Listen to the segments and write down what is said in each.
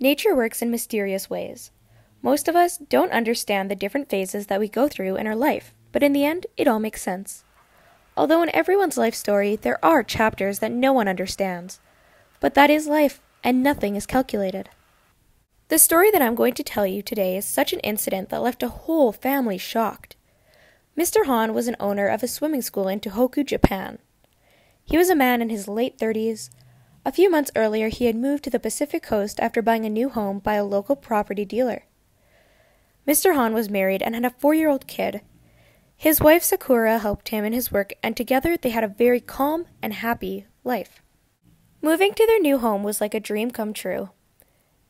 Nature works in mysterious ways. Most of us don't understand the different phases that we go through in our life, but in the end, it all makes sense. Although in everyone's life story, there are chapters that no one understands. But that is life, and nothing is calculated. The story that I'm going to tell you today is such an incident that left a whole family shocked. Mr. Han was an owner of a swimming school in Tohoku, Japan. He was a man in his late 30s, a few months earlier, he had moved to the Pacific Coast after buying a new home by a local property dealer. Mr. Han was married and had a four year old kid. His wife Sakura helped him in his work, and together they had a very calm and happy life. Moving to their new home was like a dream come true.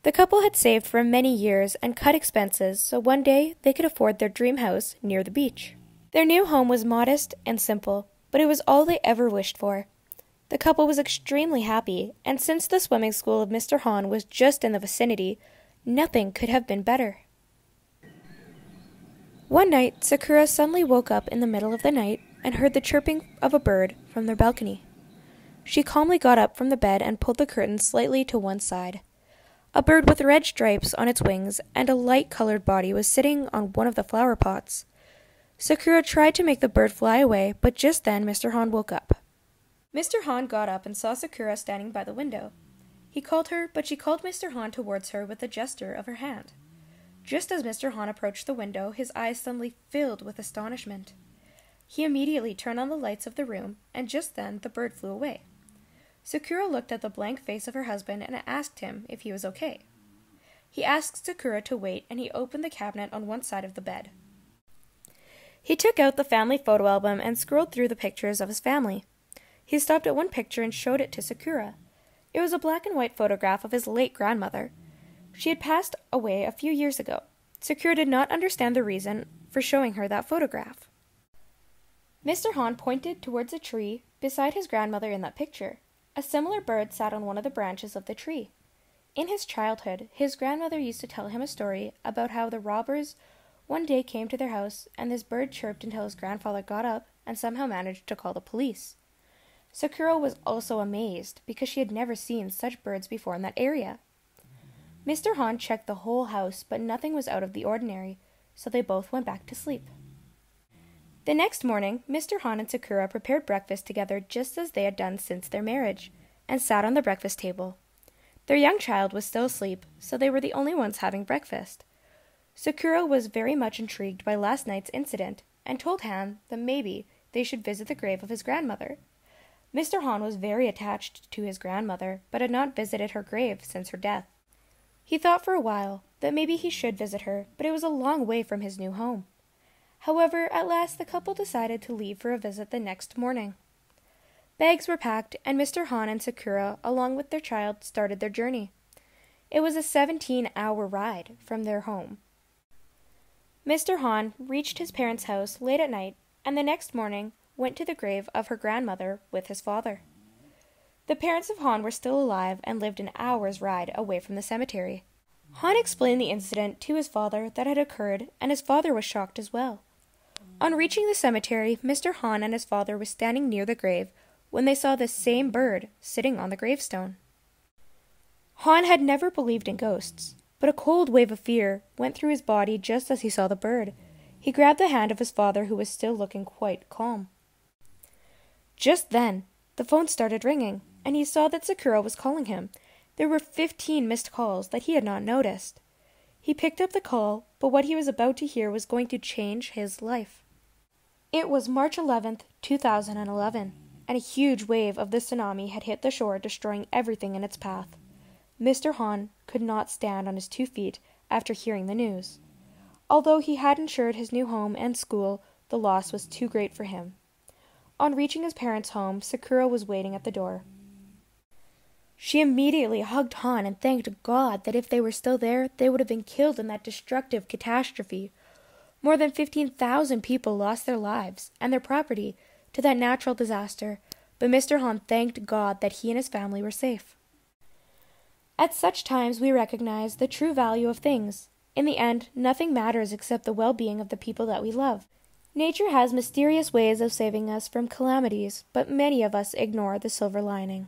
The couple had saved for many years and cut expenses so one day they could afford their dream house near the beach. Their new home was modest and simple, but it was all they ever wished for. The couple was extremely happy, and since the swimming school of Mr. Han was just in the vicinity, nothing could have been better. One night, Sakura suddenly woke up in the middle of the night and heard the chirping of a bird from their balcony. She calmly got up from the bed and pulled the curtains slightly to one side. A bird with red stripes on its wings and a light colored body was sitting on one of the flower pots. Sakura tried to make the bird fly away, but just then Mr. Han woke up. Mr. Han got up and saw Sakura standing by the window. He called her, but she called Mr. Han towards her with a gesture of her hand. Just as Mr. Han approached the window, his eyes suddenly filled with astonishment. He immediately turned on the lights of the room, and just then the bird flew away. Sakura looked at the blank face of her husband and asked him if he was okay. He asked Sakura to wait, and he opened the cabinet on one side of the bed. He took out the family photo album and scrolled through the pictures of his family. He stopped at one picture and showed it to Sakura. It was a black and white photograph of his late grandmother. She had passed away a few years ago. Sakura did not understand the reason for showing her that photograph. Mr. Han pointed towards a tree beside his grandmother in that picture. A similar bird sat on one of the branches of the tree. In his childhood, his grandmother used to tell him a story about how the robbers one day came to their house and this bird chirped until his grandfather got up and somehow managed to call the police. Sakura was also amazed because she had never seen such birds before in that area. Mr. Han checked the whole house, but nothing was out of the ordinary, so they both went back to sleep. The next morning, Mr. Han and Sakura prepared breakfast together just as they had done since their marriage, and sat on the breakfast table. Their young child was still asleep, so they were the only ones having breakfast. Sakura was very much intrigued by last night's incident, and told Han that maybe they should visit the grave of his grandmother. Mr. Han was very attached to his grandmother, but had not visited her grave since her death. He thought for a while that maybe he should visit her, but it was a long way from his new home. However, at last the couple decided to leave for a visit the next morning. Bags were packed, and Mr. Han and Sakura, along with their child, started their journey. It was a 17 hour ride from their home. Mr. Han reached his parents' house late at night, and the next morning went to the grave of her grandmother with his father. The parents of Han were still alive and lived an hour's ride away from the cemetery. Han explained the incident to his father that had occurred, and his father was shocked as well. On reaching the cemetery, Mr. Han and his father were standing near the grave when they saw the same bird sitting on the gravestone. Han had never believed in ghosts, but a cold wave of fear went through his body just as he saw the bird. He grabbed the hand of his father, who was still looking quite calm. Just then, the phone started ringing, and he saw that Sakura was calling him. There were fifteen missed calls that he had not noticed. He picked up the call, but what he was about to hear was going to change his life. It was March 11th, 2011, and a huge wave of the tsunami had hit the shore, destroying everything in its path. Mr. Han could not stand on his two feet after hearing the news. Although he had insured his new home and school, the loss was too great for him. On reaching his parents' home, Sakura was waiting at the door. She immediately hugged Han and thanked God that if they were still there, they would have been killed in that destructive catastrophe. More than 15,000 people lost their lives and their property to that natural disaster, but Mr. Han thanked God that he and his family were safe. At such times, we recognize the true value of things. In the end, nothing matters except the well being of the people that we love. Nature has mysterious ways of saving us from calamities, but many of us ignore the silver lining.